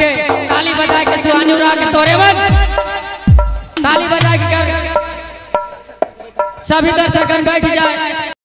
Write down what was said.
के ताली बजा के सुहानी उड़ा के तोरे मन ताली बजा के सभी दर्शक बैठ जाए।